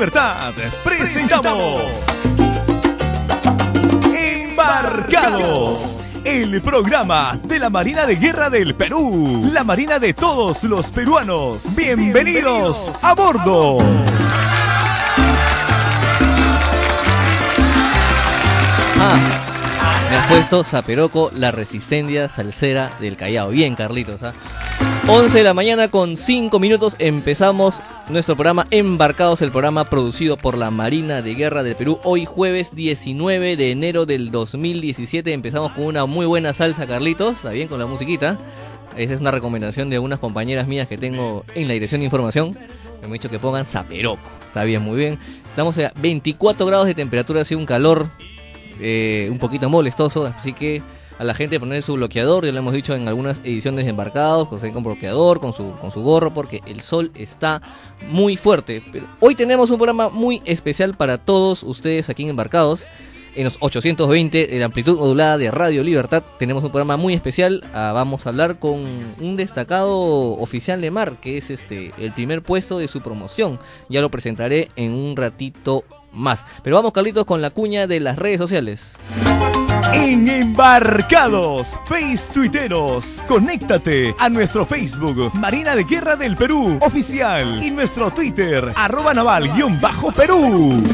Libertad presentamos Embarcados. El programa de la Marina de Guerra del Perú. La Marina de todos los peruanos. Bienvenidos a bordo. Ah, me has puesto Zaperoco, la resistencia salsera del Callao. Bien, Carlitos. ¿ah? 11 de la mañana con 5 minutos empezamos nuestro programa Embarcados, el programa producido por la Marina de Guerra del Perú. Hoy jueves 19 de enero del 2017 empezamos con una muy buena salsa, Carlitos. Está bien con la musiquita. Esa es una recomendación de unas compañeras mías que tengo en la dirección de información. Me han dicho que pongan Zaperoco. Está bien, muy bien. Estamos a 24 grados de temperatura, ha sido un calor eh, un poquito molestoso, así que a la gente poner su bloqueador, ya lo hemos dicho en algunas ediciones embarcados, con bloqueador, con su, con su gorro, porque el sol está muy fuerte. Pero hoy tenemos un programa muy especial para todos ustedes aquí en embarcados. En los 820 de amplitud modulada de Radio Libertad tenemos un programa muy especial. Ah, vamos a hablar con un destacado oficial de mar, que es este el primer puesto de su promoción. Ya lo presentaré en un ratito más. Pero vamos, Carlitos, con la cuña de las redes sociales. En Embarcados, Face Tuiteros, conéctate a nuestro Facebook, Marina de Guerra del Perú, oficial, y nuestro Twitter, arroba naval-perú.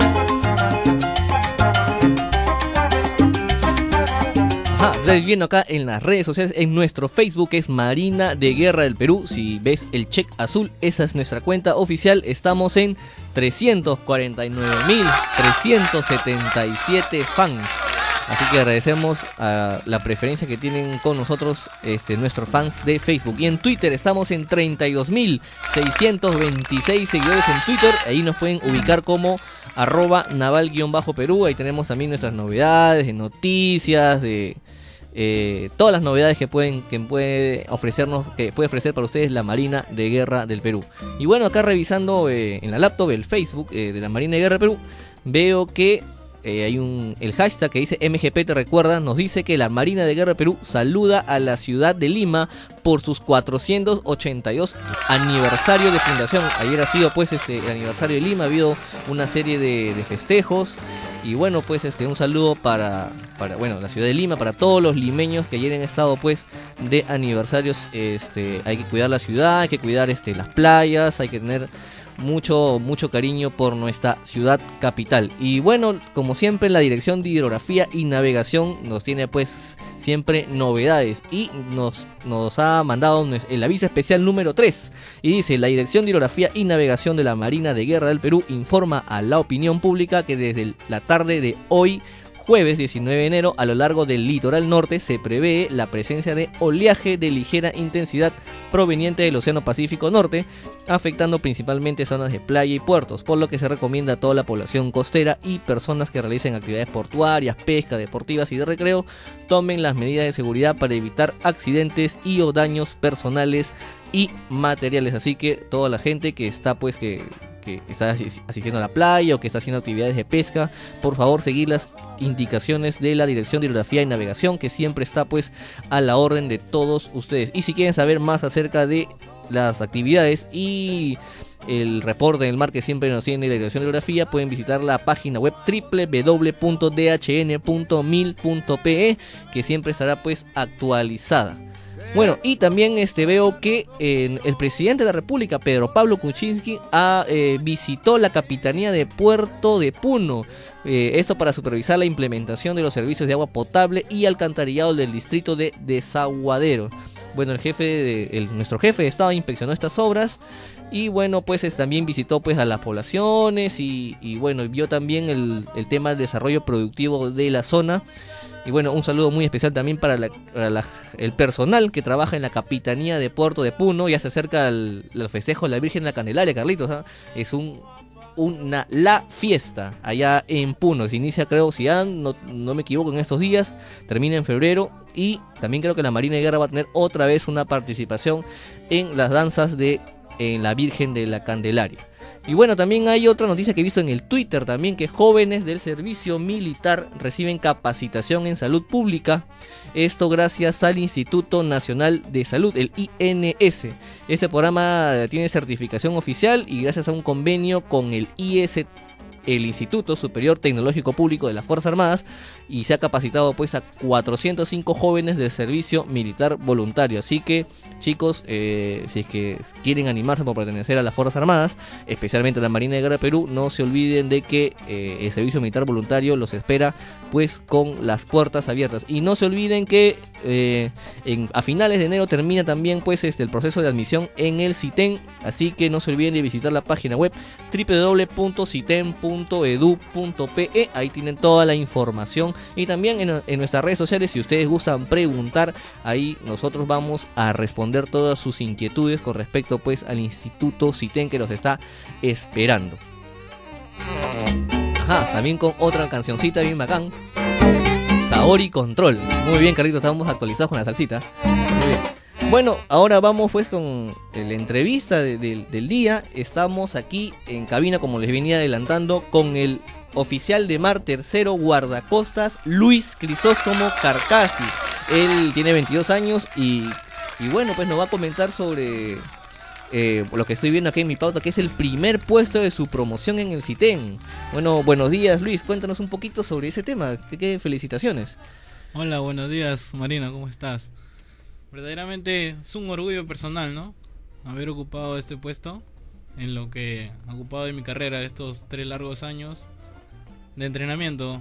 Ajá, viendo acá en las redes sociales, en nuestro Facebook es Marina de Guerra del Perú. Si ves el check azul, esa es nuestra cuenta oficial. Estamos en 349.377 fans. Así que agradecemos a la preferencia que tienen con nosotros este, nuestros fans de Facebook. Y en Twitter estamos en 32.626 seguidores en Twitter. Ahí nos pueden ubicar como arroba naval-perú. Ahí tenemos también nuestras novedades, de noticias, de eh, todas las novedades que pueden que puede ofrecernos que puede ofrecer para ustedes la Marina de Guerra del Perú. Y bueno acá revisando eh, en la laptop el Facebook eh, de la Marina de Guerra del Perú veo que hay un el hashtag que dice MGP te recuerda nos dice que la Marina de Guerra del Perú saluda a la ciudad de Lima por sus 482 aniversario de fundación. Ayer ha sido pues este el aniversario de Lima ha habido una serie de, de festejos y bueno, pues este un saludo para, para bueno, la ciudad de Lima, para todos los limeños que ayer han estado pues de aniversarios. Este, hay que cuidar la ciudad, hay que cuidar este las playas, hay que tener mucho, mucho cariño por nuestra ciudad capital. Y bueno, como siempre, la dirección de hidrografía y navegación nos tiene pues siempre novedades y nos, nos ha mandado el aviso especial número 3 y dice la dirección de hidrografía y navegación de la Marina de Guerra del Perú informa a la opinión pública que desde la tarde de hoy jueves 19 de enero, a lo largo del litoral norte se prevé la presencia de oleaje de ligera intensidad proveniente del Océano Pacífico Norte, afectando principalmente zonas de playa y puertos, por lo que se recomienda a toda la población costera y personas que realicen actividades portuarias, pesca, deportivas y de recreo, tomen las medidas de seguridad para evitar accidentes y o daños personales y materiales. Así que toda la gente que está pues que está asistiendo a la playa o que está haciendo actividades de pesca, por favor seguir las indicaciones de la Dirección de Hidrografía y Navegación que siempre está pues a la orden de todos ustedes. Y si quieren saber más acerca de las actividades y el reporte del mar que siempre nos tiene la Dirección de Hidrografía, pueden visitar la página web www.dhn.mil.pe que siempre estará pues actualizada. Bueno, y también este, veo que el presidente de la República, Pedro Pablo Kuczynski, ha, eh, visitó la Capitanía de Puerto de Puno. Eh, esto para supervisar la implementación de los servicios de agua potable y alcantarillado del distrito de Desaguadero. Bueno, el jefe de, nuestro jefe de Estado inspeccionó estas obras y bueno, pues también visitó pues a las poblaciones y, bueno, vio también el, tema del desarrollo productivo de la zona. Y bueno, un saludo muy especial también para, el personal que trabaja en la Capitanía de Puerto de Puno. Ya se acerca el, festejo de la Virgen de la Candelaria, Carlitos. ¿ah? Es un, una la fiesta allá en Puno. Se inicia, creo, si no, no, me equivoco, en estos días. Termina en febrero. Y también creo que la Marina de Guerra va a tener otra vez una participación en las danzas de en la Virgen de la Candelaria. Y bueno, también hay otra noticia que he visto en el Twitter también, que jóvenes del servicio militar reciben capacitación en salud pública. Esto gracias al Instituto Nacional de Salud, el INS. Este programa tiene certificación oficial y gracias a un convenio con el IST el Instituto Superior Tecnológico Público de las Fuerzas Armadas y se ha capacitado pues a 405 jóvenes de servicio militar voluntario. Así que chicos, eh, si es que quieren animarse por pertenecer a las Fuerzas Armadas, especialmente a la Marina de Guerra de Perú, no se olviden de que eh, el servicio militar voluntario los espera pues con las puertas abiertas. Y no se olviden que eh, en, a finales de enero termina también pues este, el proceso de admisión en el CITEN, así que no se olviden de visitar la página web www.citen.edu.pe, ahí tienen toda la información y también en, en nuestras redes sociales si ustedes gustan preguntar, ahí nosotros vamos a responder todas sus inquietudes con respecto pues al Instituto CITEN que los está esperando. Ajá, también con otra cancioncita bien bacán. Saori Control. Muy bien, Carlitos, estamos actualizados con la salsita. Muy bien. Bueno, ahora vamos pues con la entrevista de- de- del día. Estamos aquí en cabina, como les venía adelantando, con el oficial de Mar Tercero Guardacostas, Luis Crisóstomo Carcasi. Él tiene 22 años y, y bueno, pues nos va a comentar sobre eh, lo que estoy viendo aquí en mi pauta, que es el primer puesto de su promoción en el CITEN. Bueno, buenos días Luis, cuéntanos un poquito sobre ese tema. ¿Qué, qué felicitaciones? Hola, buenos días Marina, ¿cómo estás? Verdaderamente es un orgullo personal, ¿no? Haber ocupado este puesto en lo que he ocupado de mi carrera estos tres largos años de entrenamiento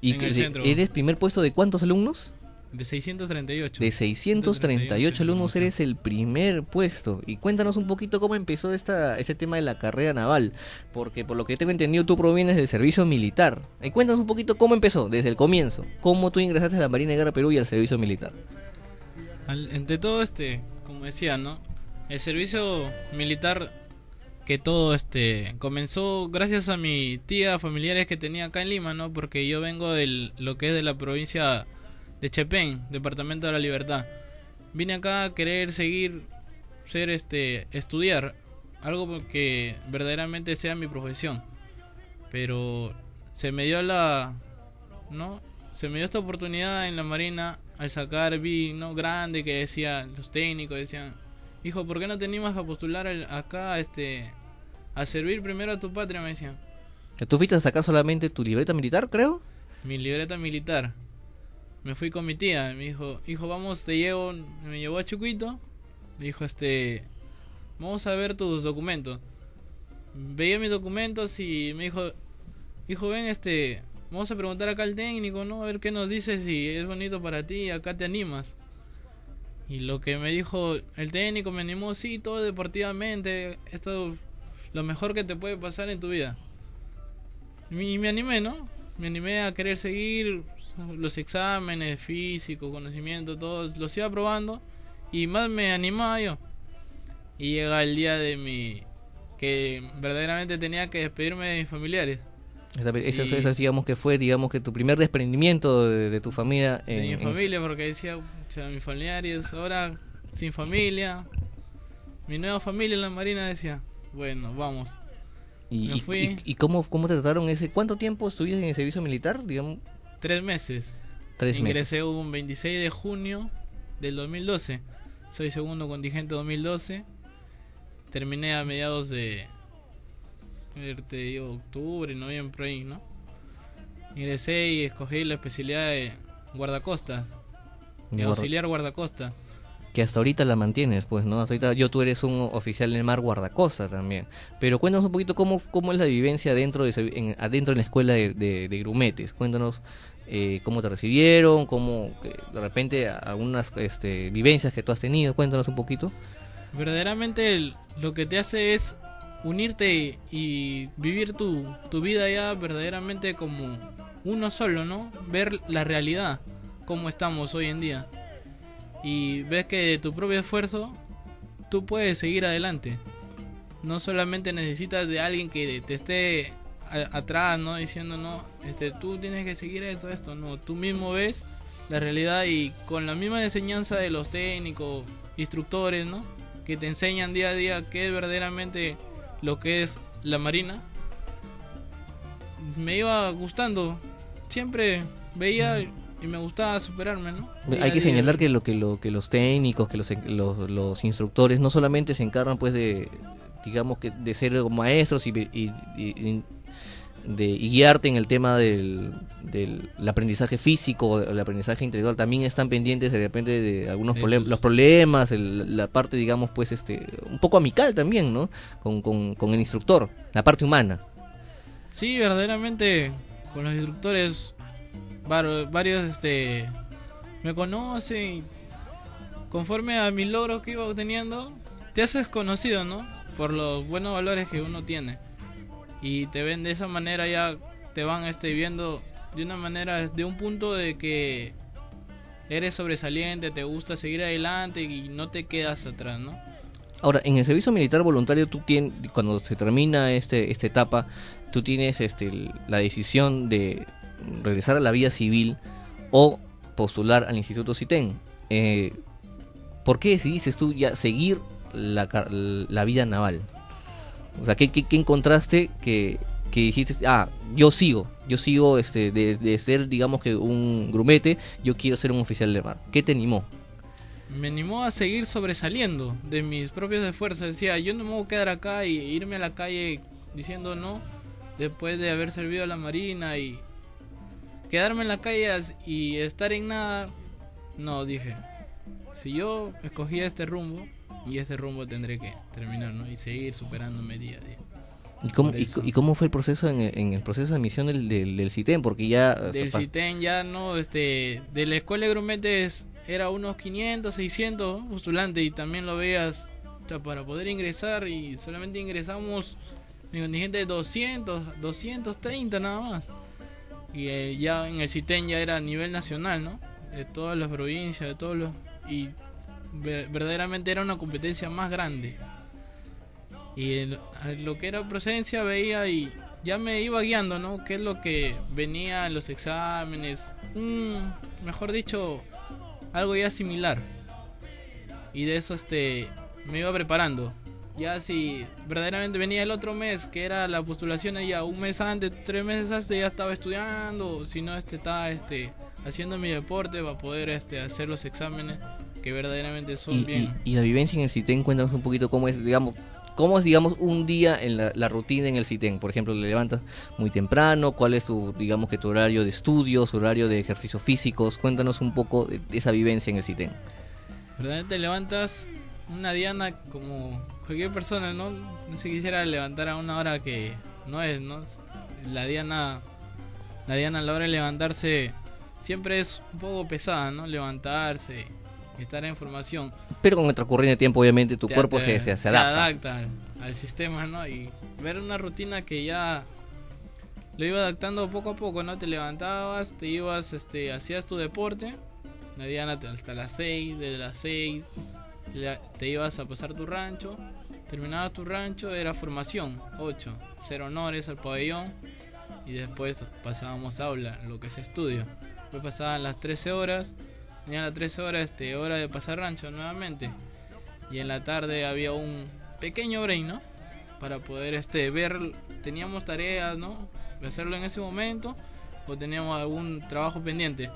¿Y En que- el de- centro. eres primer puesto de cuántos alumnos? de 638. De 638 alumnos sí. eres el primer puesto. Y cuéntanos un poquito cómo empezó esta, este tema de la carrera naval. Porque por lo que tengo entendido tú provienes del servicio militar. Y cuéntanos un poquito cómo empezó, desde el comienzo. Cómo tú ingresaste a la Marina de Guerra Perú y al servicio militar. Al- entre todo este, como decía, ¿no? El servicio militar que todo este comenzó gracias a mi tía, familiares que tenía acá en Lima, ¿no? Porque yo vengo de lo que es de la provincia de Chepén, departamento de la Libertad. Vine acá a querer seguir ser este estudiar algo que verdaderamente sea mi profesión. Pero se me dio la ¿no? Se me dio esta oportunidad en la Marina al sacar vi, ¿no? grande que decía los técnicos decían, "Hijo, ¿por qué no te animas a postular al- acá este a servir primero a tu patria?" me decían. ¿Tú fuiste a sacar solamente tu libreta militar, creo? Mi libreta militar. Me fui con mi tía, me dijo, "Hijo, vamos, te llevo." Me llevó a Chucuito. Me dijo, "Este, vamos a ver tus documentos." Veía mis documentos y me dijo, "Hijo, ven, este, vamos a preguntar acá al técnico, ¿no? A ver qué nos dice si es bonito para ti, acá te animas." Y lo que me dijo el técnico me animó, sí, todo deportivamente, esto es lo mejor que te puede pasar en tu vida. Y me animé, ¿no? Me animé a querer seguir los exámenes, físico, conocimiento, todos los iba probando y más me animaba yo. Y llega el día de mi que verdaderamente tenía que despedirme de mis familiares, Esa, esa- Y- esa, digamos que fue, digamos que tu primer desprendimiento de, de tu familia. de en- mi en- familia, porque decía, "Pucha, mis familiares ahora sin familia, mi nueva familia en la Marina decía, bueno, vamos. y, me y- fui. y- y cómo, cómo te trataron ese? ¿Cuánto tiempo estuviste en el servicio militar? Digamos, Tres meses. tres meses. Ingresé un 26 de junio del 2012. Soy segundo contingente 2012. Terminé a mediados de. Te digo, octubre, noviembre, ahí, ¿no? Ingresé y escogí la especialidad de guardacostas, de Guarda- auxiliar guardacosta. que hasta ahorita la mantienes, pues, ¿no? Hasta ahorita yo tú eres un oficial en el mar guardacosta también. Pero cuéntanos un poquito cómo, cómo es la vivencia dentro de, en, adentro en la escuela de, de, de Grumetes. Cuéntanos eh, cómo te recibieron, cómo que de repente algunas este, vivencias que tú has tenido. Cuéntanos un poquito. Verdaderamente lo que te hace es unirte y, vivir tu, tu vida ya verdaderamente como uno solo, ¿no? Ver la realidad, cómo estamos hoy en día. Y ves que de tu propio esfuerzo tú puedes seguir adelante. No solamente necesitas de alguien que te esté a- atrás, ¿no? Diciendo, no, este, tú tienes que seguir esto, esto, no. Tú mismo ves la realidad y con la misma enseñanza de los técnicos, instructores, ¿no? que te enseñan día a día qué es verdaderamente lo que es la marina, me iba gustando. Siempre veía y me gustaba superarme, ¿no? Día Hay que señalar que lo que lo que los técnicos, que los, los, los instructores no solamente se encargan pues de digamos que de ser maestros y- y- de y guiarte en el tema del, del el aprendizaje físico, el aprendizaje intelectual, también están pendientes de repente de algunos De problemas, tus- los problemas, el- la parte digamos pues este un poco amical también, ¿no? Con, con, con el instructor, la parte humana. Sí, verdaderamente con los instructores var- varios este me conocen y conforme a mis logros que iba obteniendo te haces conocido, ¿no? Por los buenos valores que uno tiene. Y te ven de esa manera ya te van este viendo de una manera de un punto de que eres sobresaliente, te gusta seguir adelante y no te quedas atrás, ¿no? Ahora, en el servicio militar voluntario, tú tienes, cuando se termina este, esta etapa, tú tienes este, la decisión de regresar a la vida civil o postular al Instituto CITEN. Eh, ¿Por qué decidiste tú ya seguir la, la vida naval? O sea, ¿qué, encontraste que, que dijiste, ah, yo sigo, yo sigo este, de, de ser, digamos que un grumete, yo quiero ser un oficial de mar? ¿Qué te animó? me animó a seguir sobresaliendo de mis propios esfuerzos. Decía, yo no me voy a quedar acá y irme a la calle diciendo no, después de haber servido a la marina y quedarme en la calle y estar en nada. No, dije, si yo escogía este rumbo, y este rumbo tendré que terminar, ¿no? Y seguir superándome día a día. ¿Y cómo, y, y cómo fue el proceso en el, en el proceso de admisión del, del, del CITEN? Porque ya... Del CITEN ya no, este, de la escuela de grumetes era unos 500, 600 postulantes y también lo veas, o sea, para poder ingresar y solamente ingresamos en contingente de 200, 230 nada más. Y eh, ya en el CITEN ya era a nivel nacional, ¿no? De todas las provincias, de todos los... Y verdaderamente era una competencia más grande. Y lo que era procedencia veía y ya me iba guiando, ¿no? ¿Qué es lo que venía en los exámenes? Mejor dicho, algo ya similar. Y de eso este me iba preparando. Ya si verdaderamente venía el otro mes, que era la postulación ya un mes antes, tres meses antes ya estaba estudiando, si no este estaba este haciendo mi deporte para poder este hacer los exámenes que verdaderamente son y, bien. y- y la vivencia en el CITEN, cuéntanos un poquito cómo es, digamos, cómo es, digamos, un día en la, la rutina en el CITEN. Por ejemplo, le levantas muy temprano, cuál es tu, digamos que tu horario de estudios, horario de ejercicios físicos. Cuéntanos un poco de, esa vivencia en el CITEN. ¿Verdad? Te levantas una diana como cualquier persona, ¿no? No se quisiera levantar a una hora que no es, ¿no? La diana, la diana a la hora de levantarse siempre es un poco pesada, ¿no? Levantarse y estar en formación. Pero con el transcurrir de tiempo, obviamente, tu Te- cuerpo te- se, se, se adapta. adapta al, sistema, ¿no? Y ver una rutina que ya lo iba adaptando poco a poco, ¿no? Te levantabas, te ibas, este, hacías tu deporte, la diana te- hasta las 6, de las 6 te, te ibas a pasar tu rancho, terminabas tu rancho, era formación, 8, hacer honores al pabellón y después pasábamos a aula, lo que es estudio. Después pasaban las 13 horas, las 13 horas, este, hora de pasar rancho nuevamente y en la tarde había un pequeño break, ¿no? Para poder este ver, teníamos tareas, ¿no? Hacerlo en ese momento o teníamos algún trabajo pendiente.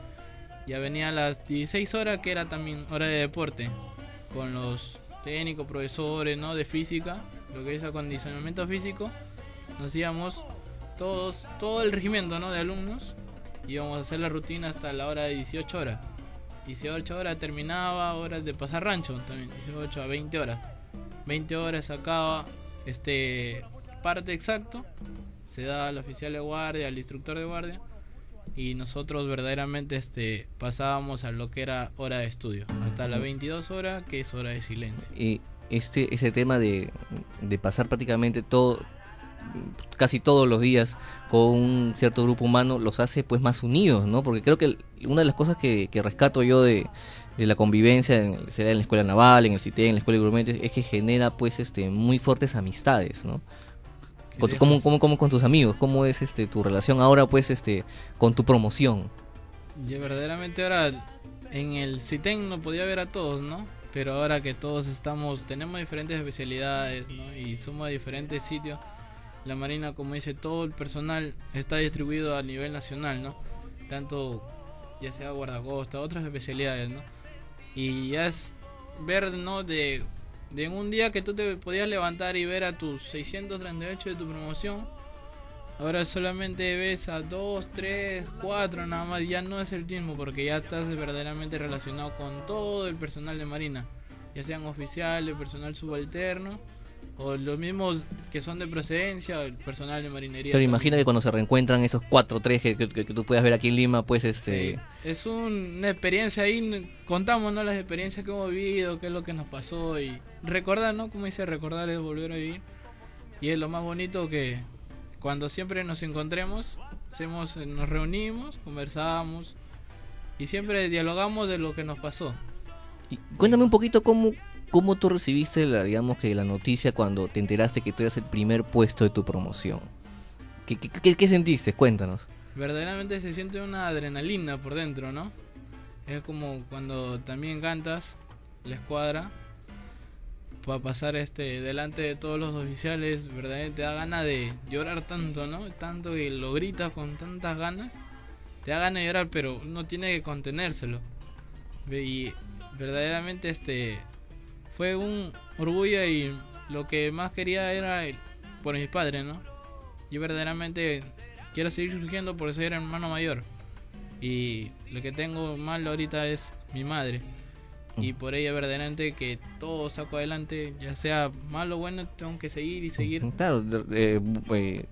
Ya venía a las 16 horas que era también hora de deporte con los técnicos, profesores, ¿no? De física, lo que es acondicionamiento físico. Nos íbamos todos, todo el regimiento, ¿no? De alumnos. Íbamos a hacer la rutina hasta la hora de 18 horas. 18 horas terminaba, horas de pasar rancho también, 18 a 20 horas. 20 horas sacaba este parte exacto, se da al oficial de guardia, al instructor de guardia y nosotros verdaderamente este pasábamos a lo que era hora de estudio, hasta las 22 horas que es hora de silencio. Y este, ese tema de, de pasar prácticamente todo, casi todos los días con un cierto grupo humano los hace pues más unidos, ¿no? Porque creo que una de las cosas que, que rescato yo de, de la convivencia, en, sea en la escuela naval, en el CITE, en la escuela de grumetes, es que genera pues este muy fuertes amistades, ¿no? Con ¿Cómo, cómo, cómo con tus amigos? ¿Cómo es este tu relación ahora pues este con tu promoción? Yo verdaderamente ahora en el CITEN no podía ver a todos, ¿no? pero ahora que todos estamos, tenemos diferentes especialidades ¿no? y somos de diferentes sitios, la Marina, como dice, todo el personal está distribuido a nivel nacional, ¿no? Tanto ya sea guardacosta, otras especialidades, ¿no? Y ya es ver, ¿no? De, de un día que tú te podías levantar y ver a tus 638 de tu promoción, ahora solamente ves a 2, 3, 4 nada más, ya no es el mismo porque ya estás verdaderamente relacionado con todo el personal de Marina, ya sean oficiales, personal subalterno o los mismos que son de procedencia, el personal de marinería. Pero imagina que cuando se reencuentran esos cuatro, tres que, que, que tú puedas ver aquí en Lima, pues este... Sí, es una experiencia ahí, contamos ¿no? las experiencias que hemos vivido, qué es lo que nos pasó y recordar, ¿no? Como dice, recordar es volver a vivir. Y es lo más bonito que cuando siempre nos encontremos, hacemos, nos reunimos, conversamos y siempre dialogamos de lo que nos pasó. Y cuéntame un poquito cómo, ¿Cómo tú recibiste la, digamos que la noticia cuando te enteraste que tú eras el primer puesto de tu promoción? ¿Qué, qué, qué, qué sentiste? Cuéntanos. Verdaderamente se siente una adrenalina por dentro, ¿no? Es como cuando también cantas la escuadra para pasar este delante de todos los oficiales, verdaderamente te da ganas de llorar tanto, ¿no? Tanto que lo gritas con tantas ganas, te da ganas de llorar, pero uno tiene que contenérselo. Y verdaderamente este fue un orgullo y lo que más quería era el, por mis padres, ¿no? Yo verdaderamente quiero seguir surgiendo por ser hermano mayor. Y lo que tengo mal ahorita es mi madre. Y por ella verdaderamente que todo saco adelante, ya sea malo o bueno, tengo que seguir y seguir. Claro, eh, eh,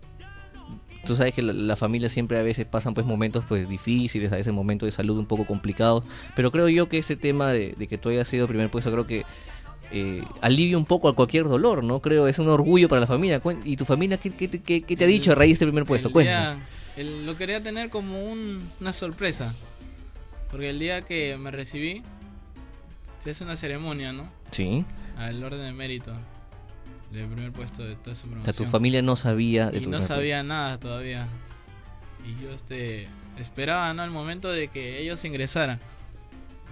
tú sabes que la, la, familia siempre a veces pasan pues momentos pues difíciles, a veces momentos de salud un poco complicados, pero creo yo que ese tema de, de que tú hayas sido primer puesto, creo que eh, alivia un poco a cualquier dolor, ¿no? Creo, es un orgullo para la familia. ¿Y tu familia qué, qué, qué, qué te ha dicho a raíz de este primer puesto? Cuéntame. lo quería tener como un, una sorpresa, porque el día que me recibí, se hace una ceremonia, ¿no? Sí. Al orden de mérito del primer puesto de toda su promoción. O sea, tu familia no sabía de y tu no sabía nada todavía. Y yo este esperaba, ¿no? El momento de que ellos ingresaran.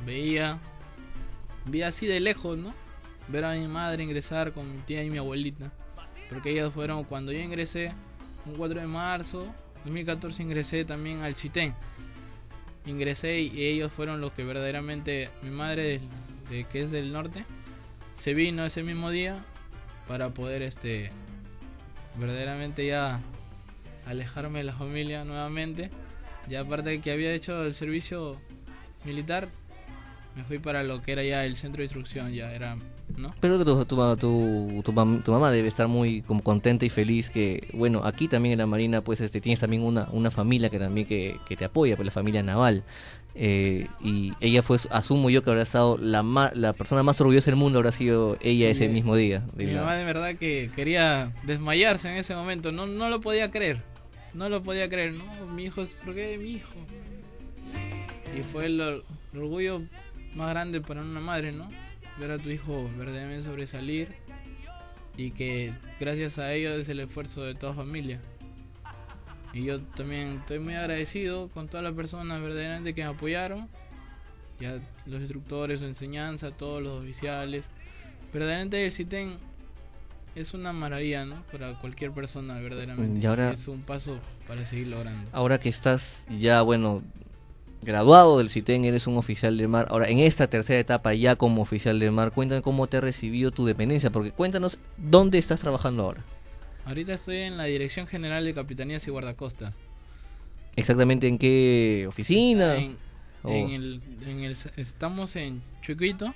Veía, veía así de lejos, ¿no? Ver a mi madre ingresar con mi tía y mi abuelita. Porque ellos fueron, cuando yo ingresé, un 4 de marzo 2014 ingresé también al CITEN. Ingresé y ellos fueron los que verdaderamente, mi madre, de, que es del norte, se vino ese mismo día para poder este verdaderamente ya alejarme de la familia nuevamente. Ya aparte de que había hecho el servicio militar, me fui para lo que era ya el centro de instrucción, ya era, ¿no? Pero tu, tu, tu, tu, mamá debe estar muy como contenta y feliz que, bueno, aquí también en la Marina, pues este tienes también una, una familia que también que, que te apoya, pues la familia naval. Eh, y ella fue, asumo yo que habrá estado la, ma, la persona más orgullosa del mundo, habrá sido ella sí, ese mismo día. Mi la... mamá de verdad que quería desmayarse en ese momento, no, no lo podía creer, no lo podía creer, no, mi hijo, ¿por qué mi hijo? Y fue el, el orgullo más grande para una madre, ¿no? Ver a tu hijo verdaderamente sobresalir y que gracias a ello es el esfuerzo de toda familia. Y yo también estoy muy agradecido con todas las personas verdaderamente que me apoyaron, ya los instructores de enseñanza, todos los oficiales. Verdaderamente el CITEN es una maravilla, ¿no? Para cualquier persona, verdaderamente. Y ahora, es un paso para seguir logrando. Ahora que estás ya, bueno, graduado del CITEN, eres un oficial de mar. Ahora, en esta tercera etapa, ya como oficial de mar, cuéntanos cómo te ha recibido tu dependencia, porque cuéntanos dónde estás trabajando ahora. Ahorita estoy en la Dirección General de Capitanías y Guardacostas. ¿Exactamente en qué oficina? En, oh. en, el, en el, estamos en Chuquito,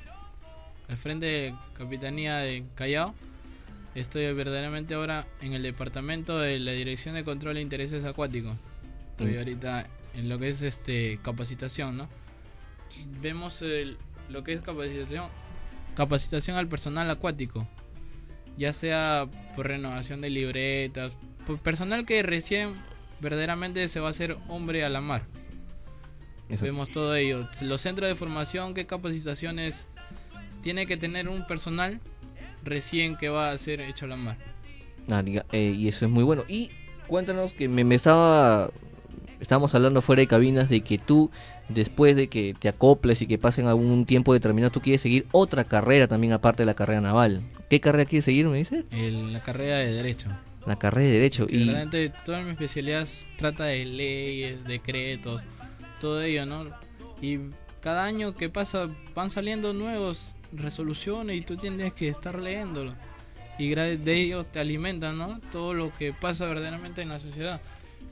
al frente de Capitanía de Callao. Estoy verdaderamente ahora en el departamento de la Dirección de Control de Intereses Acuáticos. Estoy mm. ahorita en lo que es este capacitación, ¿no? Vemos el, lo que es capacitación, capacitación al personal acuático, ya sea por renovación de libretas, por personal que recién verdaderamente se va a hacer hombre a la mar. Eso. Vemos todo ello. Los centros de formación, qué capacitaciones tiene que tener un personal recién que va a ser hecho a la mar. Ah, eh, y eso es muy bueno. Y cuéntanos que me, me estaba estamos hablando fuera de cabinas de que tú, después de que te acoples y que pasen algún tiempo determinado, tú quieres seguir otra carrera también aparte de la carrera naval. ¿Qué carrera quieres seguir, me dices? La carrera de Derecho. La carrera de Derecho. Que Y realmente toda mi especialidad trata de leyes, decretos, todo ello, ¿no? Y cada año que pasa van saliendo nuevas resoluciones y tú tienes que estar leyéndolo. Y gracias de ello te alimentan, ¿no? Todo lo que pasa verdaderamente en la sociedad.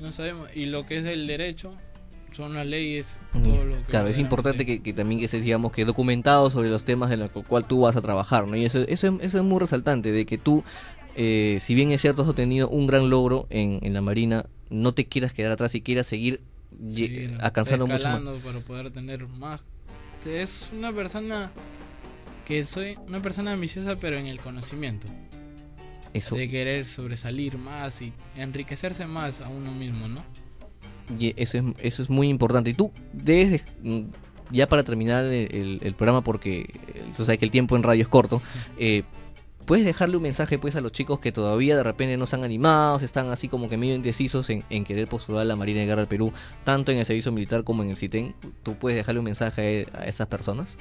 No sabemos. Y lo que es el derecho son las leyes, todo lo que Mm, Claro, es importante que, que también estés, digamos, que documentado sobre los temas en los cual tú vas a trabajar, ¿no? Y eso, eso, eso es muy resaltante, de que tú, eh, si bien es cierto, has obtenido un gran logro en, en la Marina, no te quieras quedar atrás y quieras seguir ye- seguir alcanzando mucho más. para poder tener más. Es una persona que soy una persona ambiciosa pero en el conocimiento, Eso, de querer sobresalir más y enriquecerse más a uno mismo, ¿no? y eso, es, eso es muy importante. Y tú debes, de- mm, ya para terminar el, el- el programa, porque eh, tú sabes que el tiempo en radio es corto, eh, puedes dejarle un mensaje pues a los chicos que todavía de repente no están animados, están así como que medio indecisos en, en querer postular a la Marina de Guerra del Perú, tanto en el servicio militar como en el CITEN. ¿Tú puedes dejarle un mensaje a esas personas?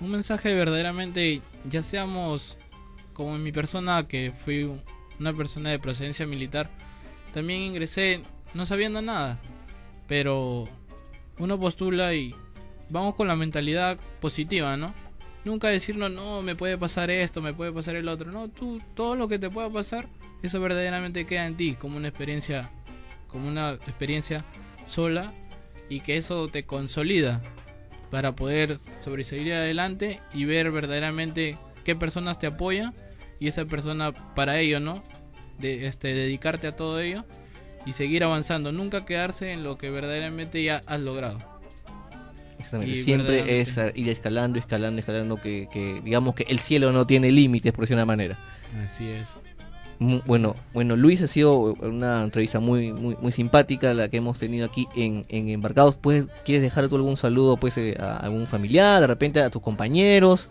Un mensaje verdaderamente, ya seamos como en mi persona, que fui una persona de procedencia militar, también ingresé no sabiendo nada, pero uno postula y vamos con la mentalidad positiva, ¿no? Nunca decirnos, no, me puede pasar esto, me puede pasar el otro, no, tú, todo lo que te pueda pasar, eso verdaderamente queda en ti, como una experiencia, como una experiencia sola y que eso te consolida para poder sobresalir adelante y ver verdaderamente qué personas te apoyan y esa persona para ello, ¿no? De este dedicarte a todo ello y seguir avanzando, nunca quedarse en lo que verdaderamente ya has logrado. Exactamente. Y Siempre es ir escalando, escalando, escalando, que, que digamos que el cielo no tiene límites, por decir una manera. Así es. Bueno, bueno, Luis ha sido una entrevista muy, muy, muy simpática la que hemos tenido aquí en, en Embarcados. Pues, ¿quieres dejar tú algún saludo pues eh, a algún familiar, de repente a tus compañeros?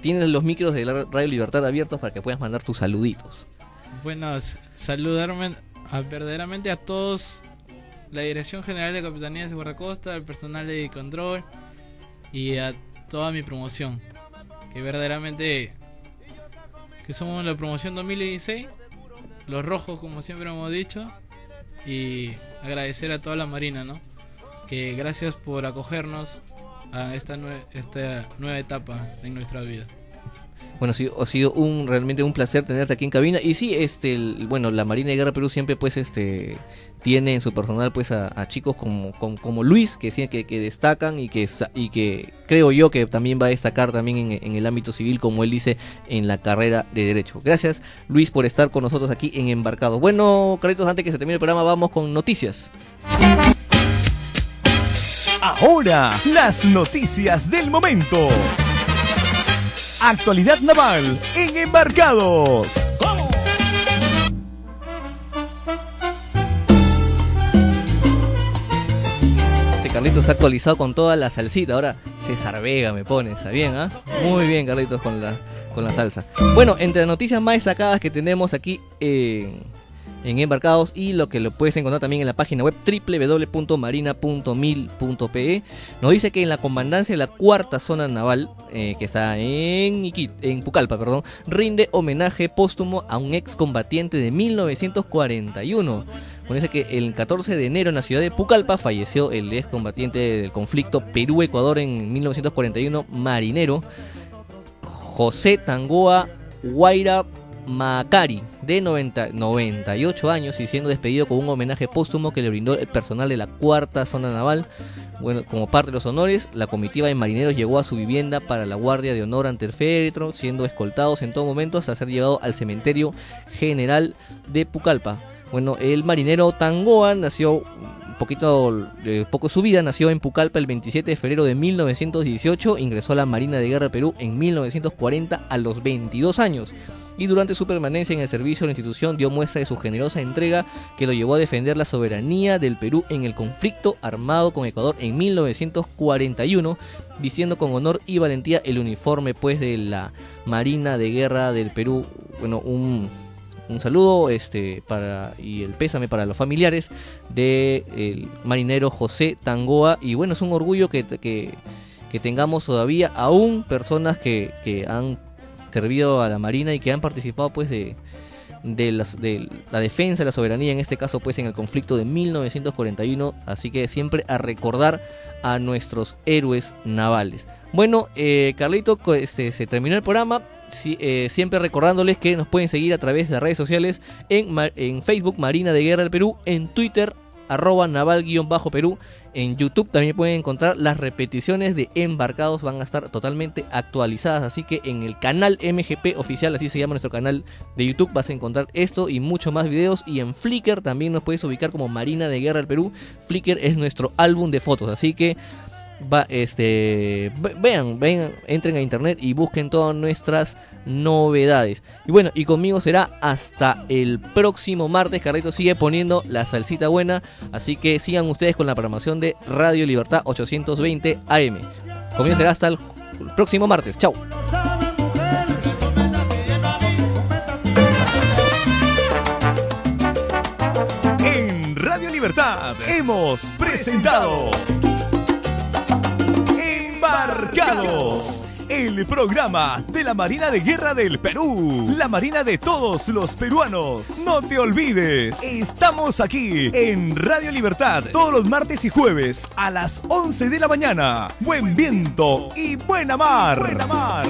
Tienes los micros de la Radio Libertad abiertos para que puedas mandar tus saluditos. Bueno, saludarme a- verdaderamente a todos, la Dirección General de Capitanías de Guardacosta, al personal de control y a toda mi promoción. Que verdaderamente que somos la promoción 2016, los rojos como siempre hemos dicho, y agradecer a toda la Marina, ¿no? Que gracias por acogernos a esta, nue- esta nueva etapa en nuestra vida. Bueno, sido, ha sido un realmente un placer tenerte aquí en cabina. Y sí, este, el- bueno, la Marina de Guerra Perú siempre pues este tiene en su personal pues a, chicos como, como, Luis que, sí, que, que destacan y que, y que creo yo que también va a destacar también en, en el ámbito civil, como él dice, en la carrera de Derecho. Gracias Luis por estar con nosotros aquí en Embarcado. Bueno, Carlitos, antes que se termine el programa, vamos con noticias. Ahora, las noticias del momento. Actualidad naval en Embarcados. Este Carlitos ha actualizado con toda la salsita. Ahora César Vega me pone, ¿está bien? ah? Muy bien, Carlitos, con la, con la salsa. Bueno, entre las noticias más destacadas que tenemos aquí en, en Embarcados y lo que lo puedes encontrar también en la página web www.marina.mil.pe, nos dice que en la comandancia de la cuarta zona naval, eh, que está en, Iqui- en Pucallpa, perdón, rinde homenaje póstumo a un excombatiente de 1941. Bueno, dice que el 14 de enero en la ciudad de Pucallpa falleció el excombatiente del conflicto Perú-Ecuador en 1941, marinero, José Tangoa Guaira Macari, de 90 98 años, y siendo despedido con un homenaje póstumo que le brindó el personal de la cuarta zona naval. Bueno, como parte de los honores, la comitiva de marineros llegó a su vivienda para la guardia de honor ante el féretro, siendo escoltados en todo momento hasta ser llevado al cementerio general de Pucallpa. Bueno, el marinero Tangoa nació poquito, eh, poco su vida, nació en Pucallpa el 27 de febrero de 1918, ingresó a la Marina de Guerra de Perú en 1940 a los 22 años. Y durante su permanencia en el servicio de la institución dio muestra de su generosa entrega que lo llevó a defender la soberanía del Perú en el conflicto armado con Ecuador en 1941, vistiendo con honor y valentía el uniforme pues de la Marina de Guerra del Perú, bueno, un un saludo este, para, y el pésame para los familiares del el marinero José Tangoa. Y bueno, es un orgullo que, que, que tengamos todavía aún personas que, que han servido a la Marina y que han participado pues de, de, las, de, la defensa de la soberanía, en este caso pues en el conflicto de 1941, así que siempre a recordar a nuestros héroes navales. Bueno, eh, Carlito, este, se terminó el programa, eh, siempre recordándoles que nos pueden seguir a través de las redes sociales en, en Facebook Marina de Guerra del Perú, en Twitter arroba naval-perú. En YouTube también pueden encontrar las repeticiones de embarcados, van a estar totalmente actualizadas. Así que en el canal MGP oficial, así se llama nuestro canal de YouTube, vas a encontrar esto y mucho más videos. Y en Flickr también nos puedes ubicar como Marina de Guerra del Perú. Flickr es nuestro álbum de fotos, así que va, este, vean, vean, entren a internet y busquen todas nuestras novedades. Y bueno, y conmigo será hasta el próximo martes. Carrito sigue poniendo la salsita buena, así que sigan ustedes con la programación de Radio Libertad 820 AM. Conmigo será hasta el próximo martes. Chao. En Radio Libertad hemos presentado Embarcados. El programa de la Marina de Guerra del Perú. La Marina de todos los peruanos. No te olvides, estamos aquí en Radio Libertad todos los martes y jueves a las 11 de la mañana. Buen viento y buena mar. Buena mar.